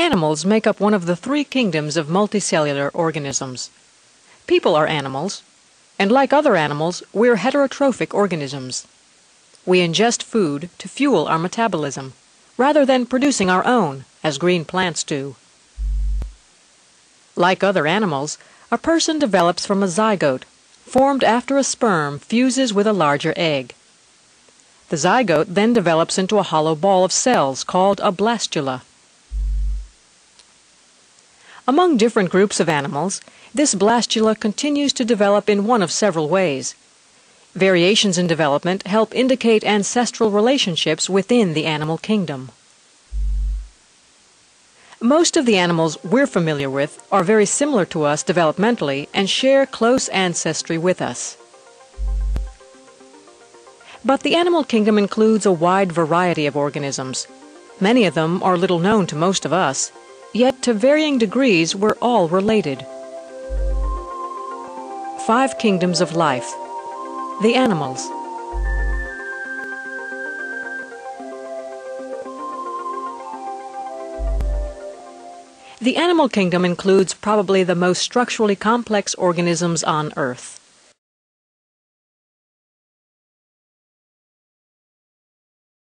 Animals make up one of the three kingdoms of multicellular organisms. People are animals, and like other animals, we're heterotrophic organisms. We ingest food to fuel our metabolism, rather than producing our own, as green plants do. Like other animals, a person develops from a zygote, formed after a sperm fuses with a larger egg. The zygote then develops into a hollow ball of cells called a blastula. Among different groups of animals, this blastula continues to develop in one of several ways. Variations in development help indicate ancestral relationships within the animal kingdom. Most of the animals we're familiar with are very similar to us developmentally and share close ancestry with us. But the animal kingdom includes a wide variety of organisms. Many of them are little known to most of us, yet to varying degrees we're all related. Five Kingdoms of Life The Animals The animal kingdom includes probably the most structurally complex organisms on Earth.